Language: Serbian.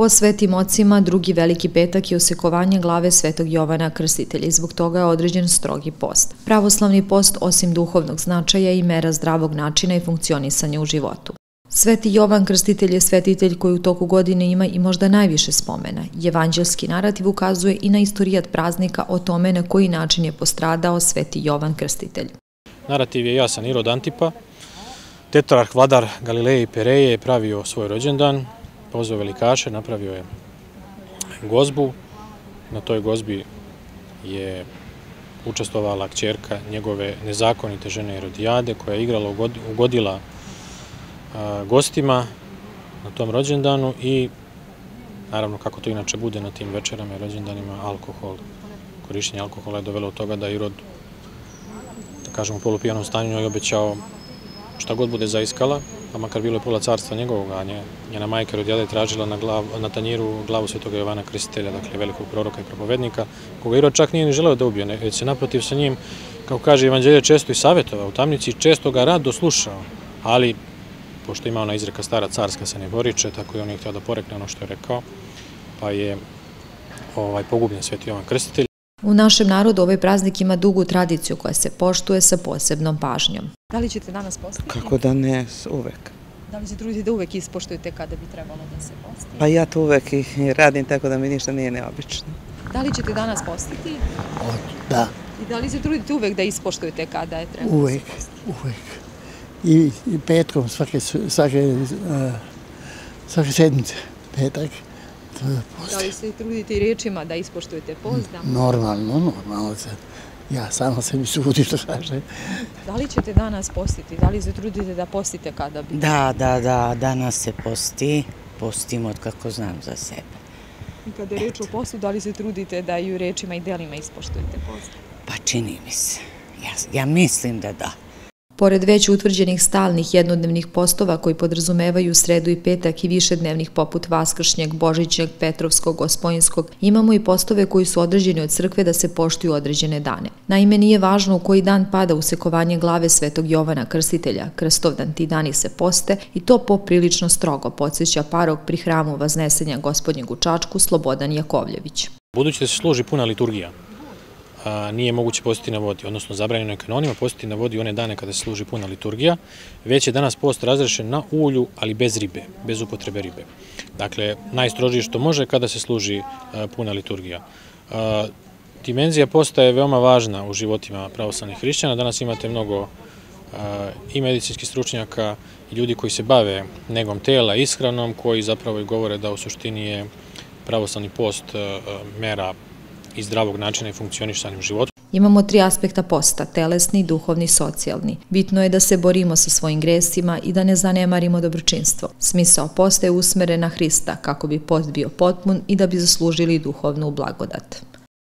Po svetim ocima, drugi veliki petak je osekovanje glave svetog Jovana Krstitelja i zbog toga je određen strogi post. Pravoslavni post, osim duhovnog značaja i mera zdravog načina i funkcionisanja u životu. Sveti Jovan Krstitelj je svetitelj koji u toku godine ima i možda najviše spomena. Evanđelski narativ ukazuje i na istorijat praznika o tome na koji način je postradao Sveti Jovan Krstitelj. Narativ je jasan Irod Antipa, tetrarh vladar Galileje i Pereje je pravio svoj rođendan, pozvao velikaše, napravio je gozbu. Na toj gozbi je učestvovala kćerka njegove nezakonite žene Erodijade, koja je igrala, ugodila gostima na tom rođendanu i naravno kako to inače bude na tim večerama i rođendanima, alkohol, korišćenje alkohola je dovelo od toga da Irod, da kažemo u polupijanom stanju, je obećao šta god bude zaiskala, pa makar bilo je pola carstva njegovog, a njena majka je tražila na, glav, na tanjiru glavu svetoga Jovana Kristitelja, dakle velikog proroka i propovednika, koga Irod čak nije ni želeo da ubije, već se naprotiv sa njim, kao kaže Evanđelje, često i savjetovao u tamnici, često ga rado slušao, ali pošto ima ona izreka stara carska se ne boriče, tako i on je htio da porekne ono što je rekao, pa je ovaj, pogubljen sveti Jovan Krstitelj. U našem narodu ovaj praznik ima dugu tradiciju koja se poštuje sa posebnom pažnjom. Da li ćete danas postiti? Kako da ne, uvek. Da li se trudite da uvek ispoštujete kada bi trebalo da se posti? Pa ja to uvek i radim tako da mi ništa nije neobično. Da li ćete danas postiti? Da. I da li se trudite uvek da ispoštujete kada je trebalo uvek, da se posti? Uvek, uvek i, i petkom svake, svake, uh, svake sedmice, petak. Da li se trudite i rečima da ispoštujete post? Da? Normalno, normalno se. Ja samo se mi sudim što kaže. Da li ćete danas postiti? Da li se trudite da postite kada bi? Da, da, da, danas se posti. Postimo od kako znam za sebe. I kada je reč o postu, da li se trudite da i u rečima i delima ispoštujete post? Pa čini mi se. Ja, ja mislim da da. Pored već utvrđenih stalnih jednodnevnih postova koji podrazumevaju sredu i petak i višednevnih poput Vaskršnjeg, Božićnjeg, Petrovskog, Gospojinskog, imamo i postove koji su određeni od crkve da se poštuju određene dane. Naime, nije važno u koji dan pada usekovanje glave svetog Jovana Krstitelja, krstovdan ti dani se poste i to poprilično strogo podsjeća parog pri hramu Vaznesenja gospodnjeg u Čačku Slobodan Jakovljević. Budući da se služi puna liturgija, nije moguće postiti na vodi, odnosno zabranjeno je kanonima postiti na vodi one dane kada se služi puna liturgija, već je danas post razrešen na ulju, ali bez ribe, bez upotrebe ribe. Dakle, najstrožije što može kada se služi puna liturgija. Dimenzija posta je veoma važna u životima pravoslavnih hrišćana. Danas imate mnogo i medicinskih stručnjaka i ljudi koji se bave negom tela, ishranom, koji zapravo i govore da u suštini je pravoslavni post mera i zdravog načina i funkcionišanja u životu. Imamo tri aspekta posta, telesni, duhovni, socijalni. Bitno je da se borimo sa svojim gresima i da ne zanemarimo dobročinstvo. Smisao posta je usmeren na Hrista kako bi post bio potpun i da bi zaslužili duhovnu blagodat.